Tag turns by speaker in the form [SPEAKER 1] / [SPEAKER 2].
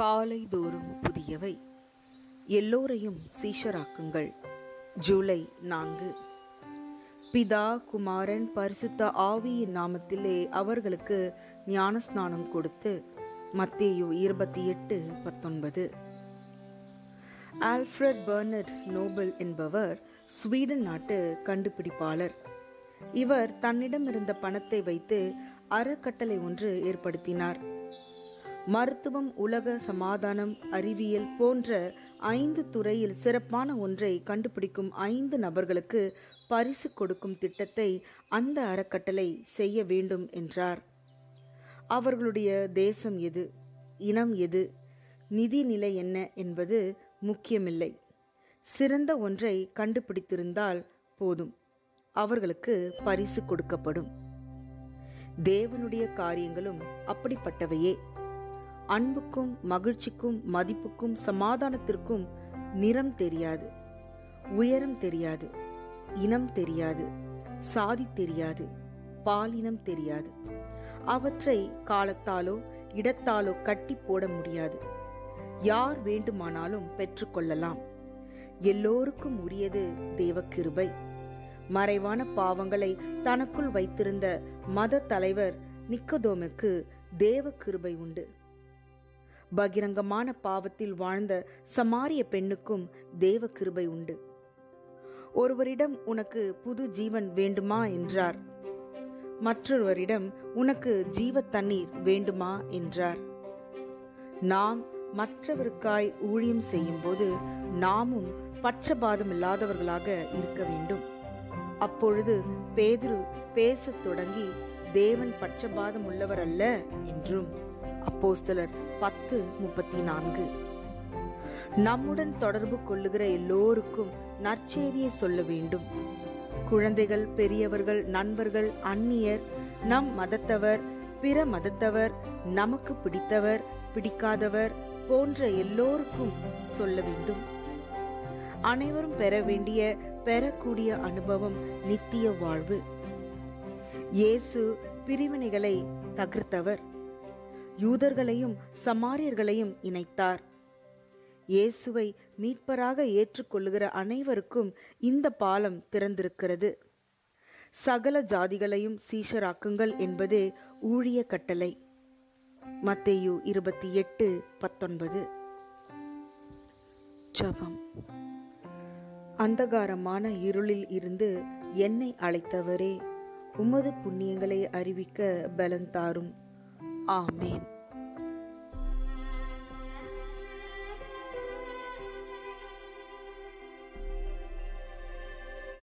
[SPEAKER 1] காலைதோறும் புதியவை. எல்லோரையும் சீஷராக்குங்கள். ஜூலை நான்கு. பிதா குமாரன் பரிசுத்த ஆவியின் நாமத்திலே அவர்களுக்கு ஞானஸ்நானம் கொடுத்து மத்தேயு இருபத்தி எட்டு பத்தொன்பது. ஆல்ஃபிரட் பெர்னட் நோபல் என்பவர் ஸ்வீடன் நாட்டு கண்டுபிடிப்பாளர். இவர் தன்னிடம் இருந்த பணத்தை வைத்து அறக்கட்டளை ஒன்று ஏற்படுத்தினார். மருத்துவம் உலக சமாதானம் அறிவியல் போன்ற ஐந்து துறையில் சிறப்பான ஒன்றை கண்டுபிடிக்கும் ஐந்து நபர்களுக்கு பரிசு கொடுக்கும் திட்டத்தை அந்த அறக்கட்டளை செய்ய வேண்டும் என்றார். அவர்களுடைய தேசம் எது? இனம் எது? நிதிநிலை என்ன என்பது முக்கியமில்லை. சிறந்த ஒன்றை கண்டுபிடித்திருந்தால் போதும். அவர்களுக்கு பரிசு கொடுக்கப்படும். தேவனுடைய காரியங்களும் அப்படிப்பட்டவையே. அன்புக்கும் மகிழ்ச்சிக்கும் மதிப்புக்கும் சமாதானத்திற்கும் நிறம் தெரியாது உயரம் தெரியாது இனம் தெரியாது சாதி தெரியாது பாலினம் தெரியாது. அவற்றை காலத்தாலோ இடத்தாலோ கட்டி போட முடியாது. யார் வேண்டுமானாலும் பெற்றுக்கொள்ளலாம் எல்லோருக்கும் உரியது தேவக்கிருபை. மறைவான பாவங்களை தனக்குள் வைத்திருந்த மத தலைவர் நிக்கதோமுக்கு தேவ கிருபை உண்டு. பகிரங்கமான பாவத்தில் வாழ்ந்த சமாரிய பெண்ணுக்கும் தேவ கிருபை உண்டு. ஒருவரிடம் உனக்கு புது ஜீவன் வேண்டுமா என்றார். மற்றொருவரிடம் உனக்கு ஜீவ தண்ணீர் வேண்டுமா என்றார். நாம் மற்றவருக்காய் ஊழியம் செய்யும்போது நாமும் பட்சபாதம் இல்லாதவர்களாக இருக்க வேண்டும். அப்பொழுது பேதுரு பேசத் தொடங்கி தேவன் பட்சபாதம் உள்ளவர் அல்ல என்றும் அப்போஸ்தலர் பத்து முப்பத்தி நான்கு நம்முடன் தொடர்பு கொள்ளுகிற எல்லோருக்கும் நற்செய்தியை சொல்ல வேண்டும். குழந்தைகள் பெரியவர்கள் நண்பர்கள் அந்நியர் நம் மதத்தவர் பிற மதத்தவர் நமக்கு பிடித்தவர் பிடிக்காதவர் போன்ற எல்லோருக்கும் சொல்ல வேண்டும். அனைவரும் பெற வேண்டிய பெறக்கூடிய அனுபவம் நித்திய வாழ்வு. இயேசு பிரிவினைகளை தகர்த்தவர். யூதர்களையும் சமாரியர்களையும் இணைத்தார். இயேசுவை மீட்பராக ஏற்றுக்கொள்ளுகிற அனைவருக்கும் இந்த பாலம் திறந்திருக்கிறது. சகல ஜாதிகளையும் சீஷராக்குங்கள் என்பதே ஊழிய கட்டளை. மத்தேயு இருபத்தி எட்டு பத்தொன்பது. ஜபம். அந்தகாரமான இருளில் இருந்து என்னை அழைத்தவரே உமது புண்ணியங்களை அறிவிக்க பலன் தாரும். ஆமேன்.